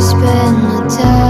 spend my time.